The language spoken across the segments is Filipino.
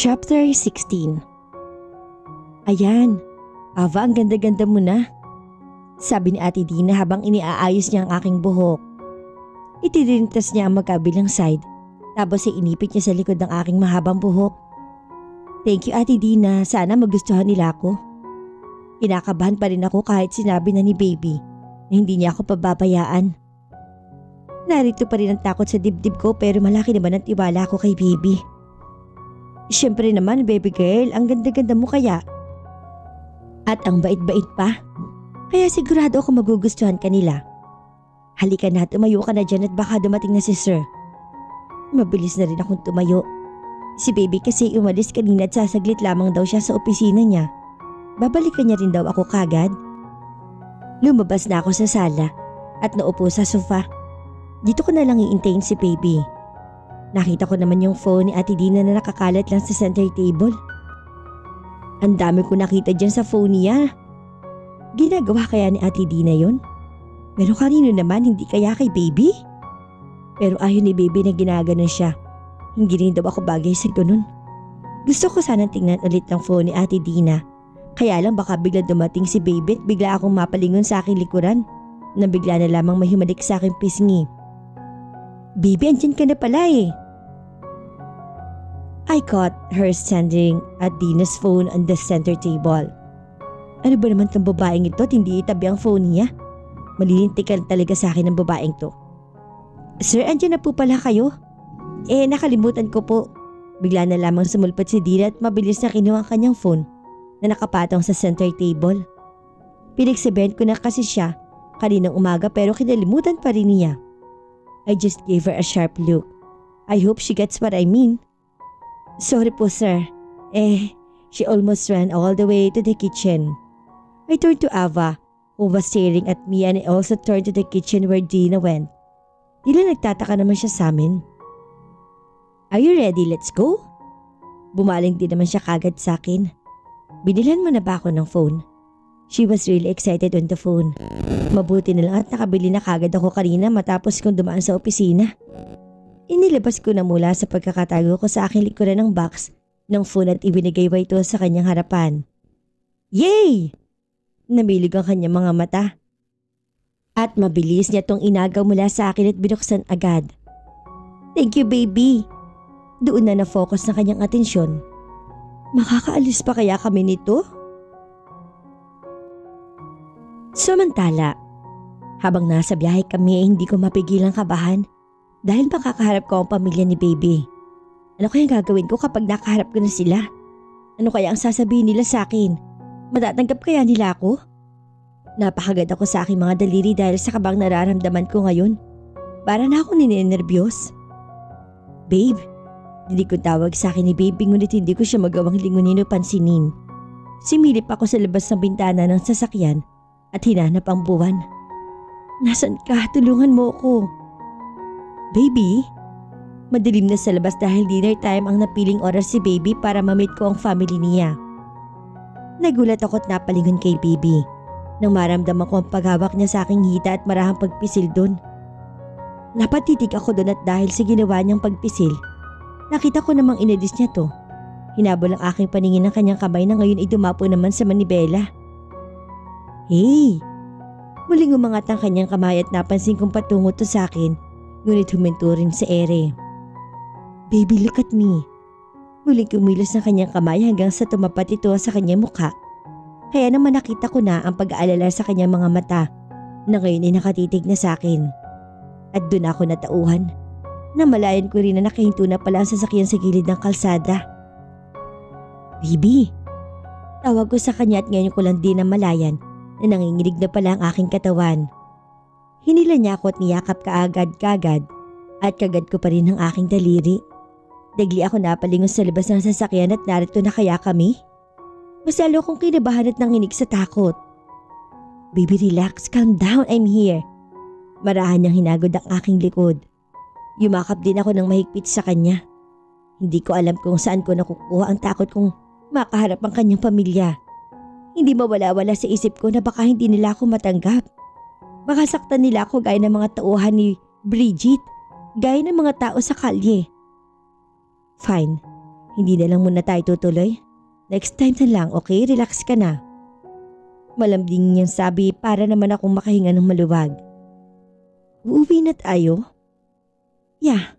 Chapter 16 Ayan, Ava ang ganda-ganda mo na. Sabi ni Ate Dina habang iniaayos niya ang aking buhok. Itirintas niya ang magkabilang side tapos ay inipit niya sa likod ng aking mahabang buhok. Thank you Ate Dina, sana magustuhan nila ako. Kinakabahan pa rin ako kahit sinabi na ni baby na hindi niya ako pababayaan. Narito pa rin ang takot sa dibdib ko pero malaki naman ang tiwala ko kay baby. Siyempre naman baby girl, ang ganda-ganda mo kaya. At ang bait-bait pa. Kaya sigurado ako magugustuhan kanila. Halika na, tumayo ka na dyan at baka dumating na si sir. Mabilis na rin akong tumayo. Si baby kasi umalis kanina at sasaglit lamang daw siya sa opisina niya. Babalikan niya rin daw ako kagad. Lumabas na ako sa sala at naupo sa sofa. Dito ko na lang iintayin si baby. Nakita ko naman yung phone ni Ate Dina na nakakalat lang sa center table. Ang dami ko nakita dyan sa phone niya. Ginagawa kaya ni Ate Dina yon? Pero kanino naman hindi kaya kay baby? Pero ayaw ni baby na ginaganon siya. Hindi rin daw ako bagay sa ganun. Gusto ko sanang tingnan ulit ang phone ni Ate Dina. Kaya lang baka bigla dumating si baby at bigla akong mapalingon sa aking likuran na bigla na lamang mahimalik sa aking pisngi. Baby, andyan ka na pala eh. I caught her standing at Dina's phone on the center table. Ano ba naman kang babaeng ito at hindi itabi ang phone niya? Malilintikan talaga sa akin ng babaeng to. Sir, andyan na po pala kayo? Eh, nakalimutan ko po. Bigla na lamang sumulpat si Dina at mabilis na kinuha ang kanyang phone na nakapatong sa center table. Pinagsabihan ko na kasi siya kaninang umaga pero kinalimutan pa rin niya. I just gave her a sharp look. I hope she gets what I mean. Sorry po sir. Eh, she almost ran all the way to the kitchen. I turned to Ava, who was staring at me and I also turned to the kitchen where Dina went. Tila nagtataka naman siya sa amin. Are you ready? Let's go? Bumaling din naman siya kagad sa akin. Binilan mo na ba ako ng phone? She was really excited on the phone. Mabuti na lang at nakabili na kagad ako kanina matapos kong dumaan sa opisina. Inilabas ko na mula sa pagkakatago ko sa aking likuran ng box ng phone at ibinigay pa ito sa kanyang harapan. Yay! Namilig ang kanyang mga mata. At mabilis niya tong inagaw mula sa akin at binuksan agad. Thank you baby. Doon na na-focus na kanyang atensyon. Makakaalis pa kaya kami nito? Samantala, habang nasa biyahe kami hindi ko mapigilang kabahan dahil makakaharap ko ang pamilya ni baby. Ano kaya gagawin ko kapag nakaharap ko na sila? Ano kaya ang sasabihin nila sa akin? Matatanggap kaya nila ako? Napakagad ako sa aking mga daliri dahil sa kabang nararamdaman ko ngayon. Para na ako ninenervyos. Babe, hindi ko tawag sa akin ni baby ngunit hindi ko siya magawang lingunin o pansinin. Similip ako sa labas ng bintana ng sasakyan at hinanap ang buwan. Nasaan ka? Tulungan mo ako. Baby? Madilim na sa labas dahil dinner time ang napiling oras si baby para mamit ko ang family niya. Nagulat ako at napalingon kay baby nang maramdaman ko ang paghawak niya sa aking hita at marahang pagpisil doon. Napatitig ako doon at dahil sa ginawa niyang pagpisil, nakita ko namang inedis niya to. Hinabol ang aking paningin ng kanyang kamay na ngayon ay dumapo naman sa manibela. Hey! Muling umangat ang kanyang kamay at napansin kong patungo to sa akin ngunit huminto rin sa ere. Baby, look at me. Muling kumilos ng kanyang kamay hanggang sa tumapat ito sa kanyang mukha. Kaya naman nakita ko na ang pag-aalala sa kanyang mga mata na ngayon ay nakatitig na sa akin. At doon ako natauhan. Namalayan ko rin na nakahinto na pala ang sasakyan sa gilid ng kalsada. Baby! Tawag ko sa kanya at ngayon ko lang din namalayan na nanginginig na pala ang aking katawan. Hinila niya ako at niyakap kaagad-kagad at kagad ko pa rin ang aking daliri. Dagli ako napalingon sa labas ng sasakyan at narito na kaya kami. Mas lalo kong kinabahan at nanginig sa takot. Baby relax, calm down, I'm here. Marahan niyang hinagod ang aking likod. Yumakap din ako ng mahigpit sa kanya. Hindi ko alam kung saan ko nakukuha ang takot kong makaharap ang kanyang pamilya. Hindi mawala-wala sa isip ko na baka hindi nila ako matanggap. Baka saktan nila ako gaya ng mga tauhan ni Bridget, gaya ng mga tao sa kalye. Fine, Hindi na lang muna tayo tutuloy. Next time na lang, okay? Relax ka na. Malambing niyang sabi para naman akong makahinga ng maluwag. Uuwi na tayo? Yeah.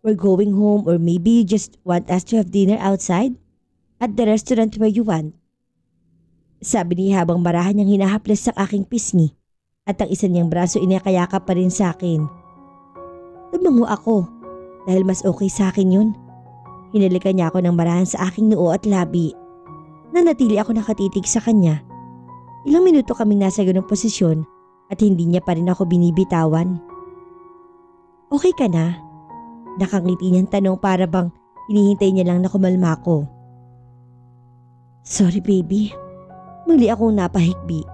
We're going home or maybe you just want us to have dinner outside? At the restaurant where you want? Sabi niya habang marahan niyang hinahaplas sa aking pisngi at ang isa niyang braso inakayakap pa rin sa akin. Tumango ako dahil mas okay sa akin yun. Hinalikan niya ako ng marahan sa aking noo at labi. Nanatili ako nakatitig sa kanya. Ilang minuto kaming nasa ganong posisyon at hindi niya pa rin ako binibitawan. Okay ka na? Nakangiti niyang tanong para bang hinihintay niya lang na kumalma ko. Sorry baby, muli akong napahikbi.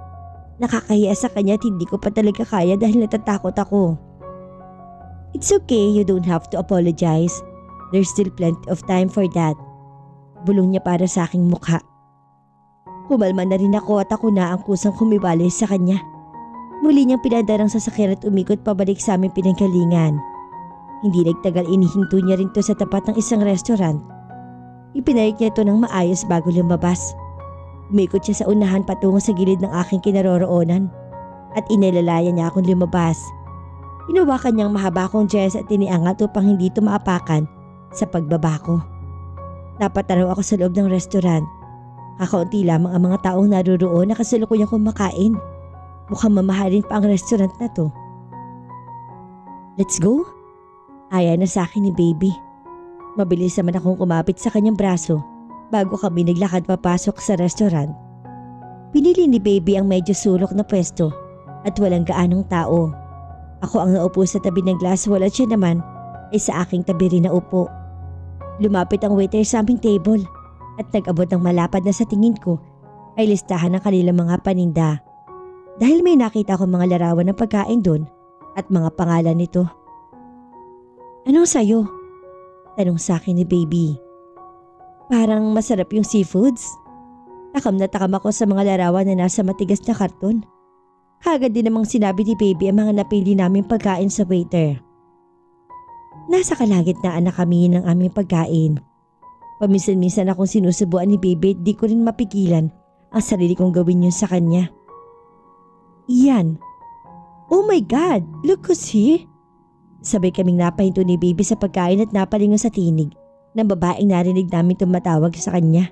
Nakakahiya sa kanya at hindi ko pa talaga kaya dahil natatakot ako. It's okay, you don't have to apologize. There's still plenty of time for that. Bulong niya para sa aking mukha. Kumalma na rin ako at ako na ang kusang kumibali sa kanya. Muli niyang pinadarang sasakyan at umikot pabalik sa aming pinanggalingan. Hindi nagtagal inihinto niya rin to sa tapat ng isang restaurant. Ipinalik niya ito ng maayos bago lumabas. Umikot siya sa unahan patungo sa gilid ng aking kinaroroonan at inilalayan niya akong lumabas. Hinawakan niyang mahaba kong dress at tiniangat upang hindi ito maapakan sa pagbaba ko. Napatanaw ako sa loob ng restaurant. Kakaunti lamang ang mga taong naruroon na kasalukuyang kumakain. Mukhang mamahalin pa ang restaurant na to. Let's go? Aya na sa akin ni baby. Mabilis naman akong kumapit sa kanyang braso bago kami naglakad papasok sa restaurant. Pinili ni baby ang medyo sulok na pwesto at walang gaanong tao. Ako ang naupo sa tabi ng glass wall at siya naman ay sa aking tabi rin na upo. Lumapit ang waiter sa aming table at nag-abot ng malapad na sa tingin ko ay listahan ng kanilang mga paninda. Dahil may nakita ko mga larawan ng pagkain doon at mga pangalan nito. Anong sayo? Tanong sa akin ni baby. Parang masarap yung seafoods. Takam na takam ako sa mga larawan na nasa matigas na karton. Kagad din namang sinabi ni baby ang mga napili naming pagkain sa waiter. Nasa kalagitnaan na kami ng aming pagkain. Paminsan-minsan akong sinusubuan ni baby di ko rin mapigilan ang sarili kong gawin yun sa kanya. Iyan. Oh my God! Look who's here! Sabay kaming napahinto ni baby sa pagkain at napalingon sa tinig ng babaeng narinig namin tumatawag sa kanya.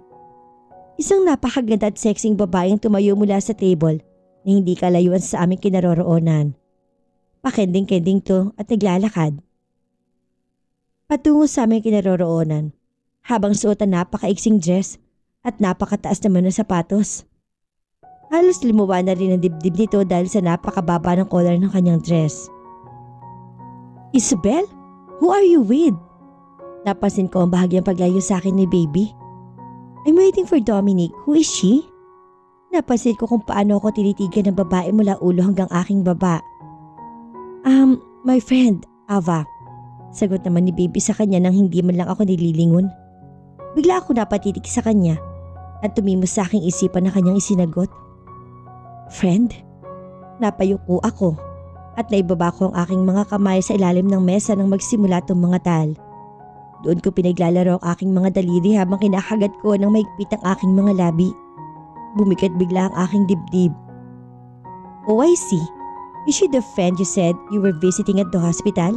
Isang napakaganda at sexing babaeng tumayo mula sa table na hindi kalayuan sa aming kinaroroonan. Pakending-kending to at naglalakad. Patungo sa aming kinaroroonan habang suot ang napakaiksing dress at napakataas naman ng sapatos. Halos limuwa na rin ang dibdib nito dahil sa napakababa ng collar ng kanyang dress. Isabel, who are you with? Napansin ko ang bahagyang paglayo sa akin ni baby. I'm waiting for Dominic. Who is she? Napansin ko kung paano ako tinitigan ng babae mula ulo hanggang aking baba. Um, my friend, Ava. Sagot naman ni baby sa kanya nang hindi man lang ako nililingon. Bigla ako napatitig sa kanya at tumimos sa aking isipan na kanyang isinagot. Friend? Napayuko ako at naibaba ko ang aking mga kamay sa ilalim ng mesa nang magsimula itong mga tal. Doon ko pinaglalaro ang aking mga daliri habang kinakagat ko ng mahigpit ang aking mga labi. Bumikat bigla ang aking dibdib. Oh, I see. Is she the friend you said you were visiting at the hospital?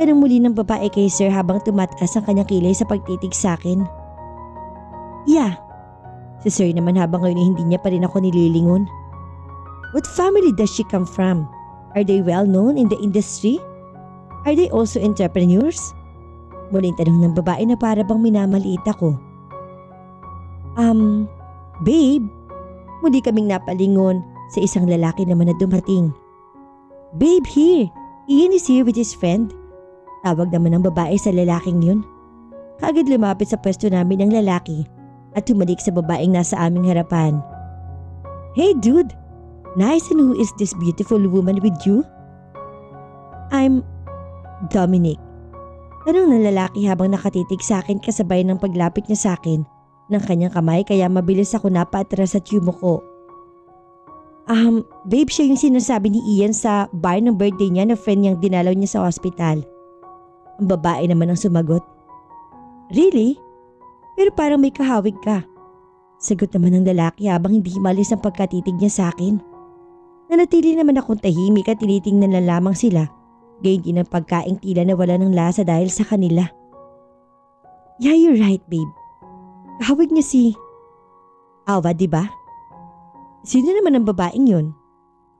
Tanong muli ng babae kay sir habang tumataas ang kanyang kilay sa pagtitig sa akin. Yeah. Si sir naman habang ngayon hindi niya pa rin ako nililingon. What family does she come from? Are they well known in the industry? Are they also entrepreneurs? Muling tanong ng babae na para bang minamaliit ako. Um, babe, muli kaming napalingon sa isang lalaki naman na dumating. Babe, here. Ian is here with his friend. Tawag naman ng babae sa lalaking yun. Kaagad lumapit sa pwesto namin ang lalaki at tumalik sa babaeng nasa aming harapan. Hey dude, nice and who is this beautiful woman with you? I'm Dominic. Tanong ng lalaki habang nakatitig sa akin kasabay ng paglapit niya sa akin ng kanyang kamay kaya mabilis ako napaatras sa tubo ko. Um, babe siya yung sinasabi ni Ian sa bar ng birthday niya na friend niyang dinalaw niya sa hospital. Ang babae naman ang sumagot. Really? Pero parang may kahawig ka. Sagot naman ng lalaki habang hindi himalis ang pagkatitig niya sa akin. Nanatili naman akong tahimik at tinitingnan na lamang sila. Din ang pagkaing tila na wala ng lasa dahil sa kanila. Yeah, you're right, babe. Kahawig niya si... Awa, di ba? Sino naman ang babaeng yun?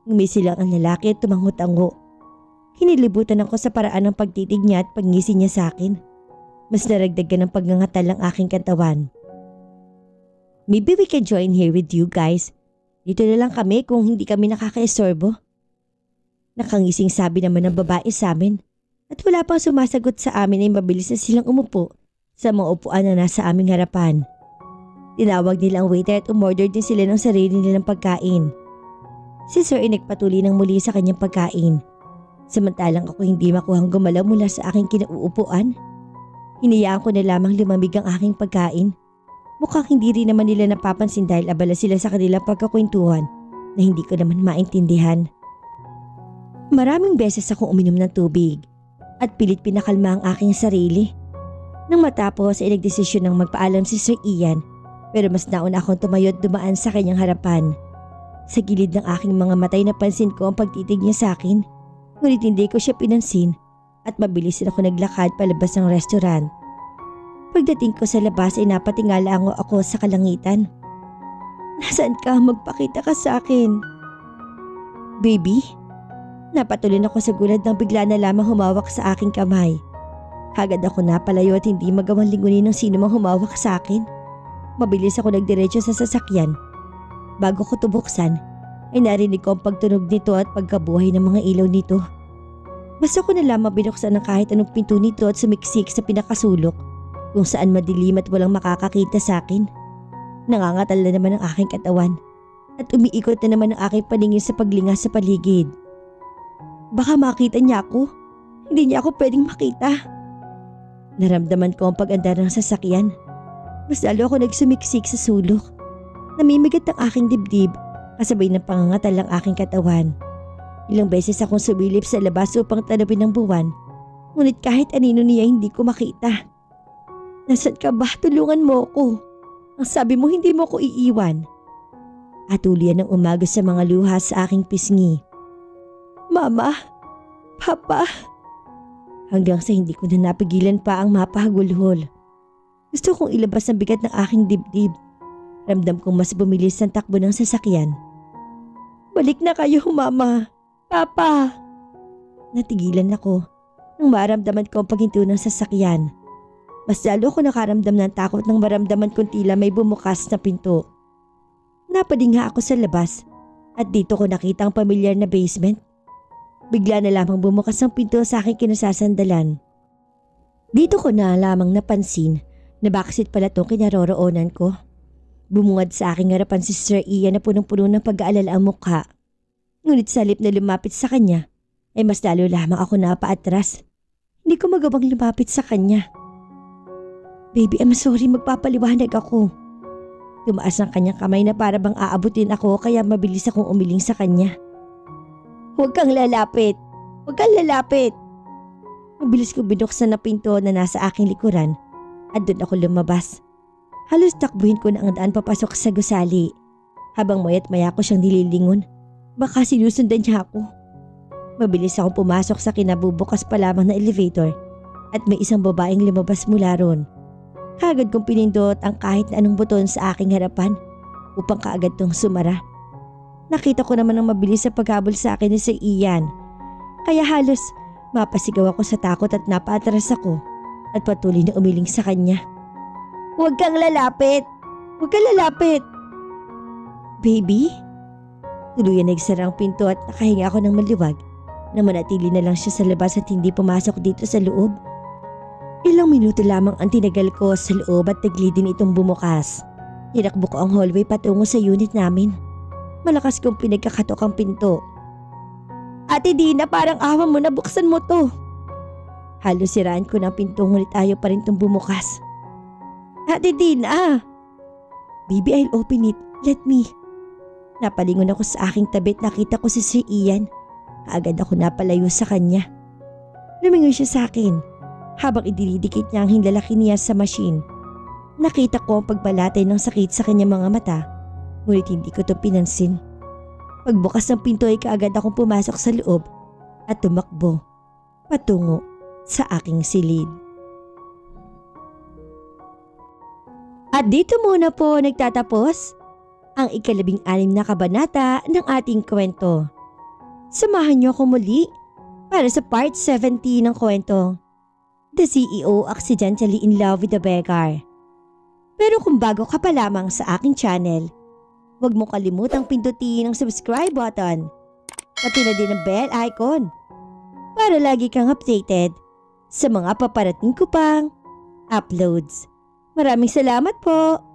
Ngumisi lang ang lalaki at tumangot-ango. Kinilibutan ako sa paraan ng pagtitig niya at pagngisi niya sa akin. Mas naragdagan ng pagngangatal ang aking katawan. Maybe we can join here with you guys. Dito na lang kami kung hindi kami nakaka-estorbo. Nakangising sabi naman ng babae sa amin at wala pang sumasagot sa amin ay mabilis na silang umupo sa mga upuan na nasa aming harapan. Tinawag nila ang waiter at umorder din sila ng sarili nilang pagkain. Si Sir ay nagpatuloy ng muli sa kanyang pagkain. Samantalang ako hindi makuhang gumalaw mula sa aking kinauupuan. Hinayaan ko na lamang lumamig ang aking pagkain. Mukhang hindi rin naman nila napapansin dahil abala sila sa kanilang pagkakwentuhan na hindi ko naman maintindihan. Maraming beses akong uminom ng tubig at pilit pinakalma ang aking sarili. Nang matapos ay nagdesisyon ng magpaalam si Sir Ian pero mas nauna akong tumayo at dumaan sa kanyang harapan. Sa gilid ng aking mga matay napansin ko ang pagtitig niya sa akin. Ngunit hindi ko siya pinansin at mabilis ako naglakad palabas ng restaurant. Pagdating ko sa labas ay napatingala ako sa kalangitan. Nasaan ka? Magpakita ka sa akin. Baby? Napatuloy ako sa gulad nang bigla na lamang humawak sa aking kamay. Hagad ako napalayo at hindi magawang lingunin ng sino mang humawak sa akin. Mabilis ako nagdiretso sa sasakyan. Bago ko tubuksan, ay narinig ko ang pagtunog nito at pagkabuhay ng mga ilaw nito. Basta ko na lamang binuksan ng kahit anong pinto nito at sumiksik sa pinakasulok kung saan madilim at walang makakakita sa akin. Nangangatal na naman ang aking katawan at umiikot na naman ang aking paningin sa paglinga sa paligid. Baka makita niya ako. Hindi niya ako pwedeng makita. Naramdaman ko ang pag-andar ng sasakyan. Mas lalo ako nagsumiksik sa sulok. Namimigat ang aking dibdib kasabay ng pangangatal ang aking katawan. Ilang beses akong sumilip sa labas upang tanawin ng buwan. Ngunit kahit anino niya hindi ko makita. Nasaan ka ba? Tulungan mo ako. Ang sabi mo hindi mo ko iiwan. Atulian ng umaga sa mga luha sa aking pisngi. Mama! Papa! hanggang sa hindi ko na napigilan pa ang mapahagulhol. Gusto kong ilabas ang bigat ng aking dibdib. Ramdam kong mas bumilis ang takbo ng sasakyan. Balik na kayo, Mama! Papa! Natigilan ako nang maramdaman ko ang paghinto ng sasakyan. Mas lalo ko nakaramdam ng takot nang maramdaman kong tila may bumukas na pinto. Napadinga ako sa labas at dito ko nakita ang pamilyar na basement. Bigla na lamang bumukas ang pinto sa aking kinasasandalan. Dito ko na lamang napansin na baksit pala itong kinaroroonan ko. Bumungad sa aking harapan si Sir Ian na punong-puno ng pag-aalala ang mukha. Ngunit sa lip na lumapit sa kanya, ay mas lalo lamang ako napaatras. Hindi ko magawang lumapit sa kanya. Baby, I'm sorry, magpapaliwanag ako. Tumaas ang kanyang kamay na para bang aabutin ako kaya mabilis akong umiling sa kanya. Huwag kang lalapit. Huwag kang lalapit. Mabilis ko binuksan na pinto na nasa aking likuran at doon ako lumabas. Halos takbuhin ko na ang daan papasok sa gusali. Habang mayat maya ko siyang nililingon, baka sinusundan niya ako. Mabilis akong pumasok sa kinabubukas pa lamang na elevator at may isang babaeng lumabas mula ron. Kagad kong pinindot ang kahit na anong buton sa aking harapan upang kaagad tong sumara. Nakita ko naman ang mabilis sa paghabol sa akin ni Sir Ian. Kaya halos mapasigaw ako sa takot at napaatras ako at patuloy na umiling sa kanya. Huwag kang lalapit! Huwag kang lalapit! Baby? Tuluyan nagsara ang pinto at nakahinga ako ng maliwag na manatili na lang siya sa labas at hindi pumasok dito sa loob. Ilang minuto lamang ang tinagal ko sa loob at din itong bumukas. Hinakbo ko ang hallway patungo sa unit namin. Malakas kong pinagkakatok ang pinto. Ate Dina, parang awa mo na buksan mo to. Halos siraan ko ng pinto ngunit ayaw pa rin itong bumukas. Ate Dina! Bibi, I'll open it. Let me. Napalingon ako sa aking tabi at nakita ko si Sir Ian. Kaagad ako napalayo sa kanya. Lumingon siya sa akin habang idinidikit niya ang hinlalaki niya sa machine. Nakita ko ang pagbalatay ng sakit sa kanyang mga mata, ngunit hindi ko to pinansin. Pagbukas ng pinto ay kaagad akong pumasok sa loob at tumakbo patungo sa aking silid. At dito muna po nagtatapos ang ikalabing anim na kabanata ng ating kwento. Samahan niyo ako muli para sa part 70 ng kwento. The CEO accidentally in love with a beggar. Pero kung bago ka pa lamang sa aking channel, huwag mo kalimutang pindutin ang subscribe button pati na din ang bell icon para lagi kang updated sa mga paparating ko pang uploads. Maraming salamat po!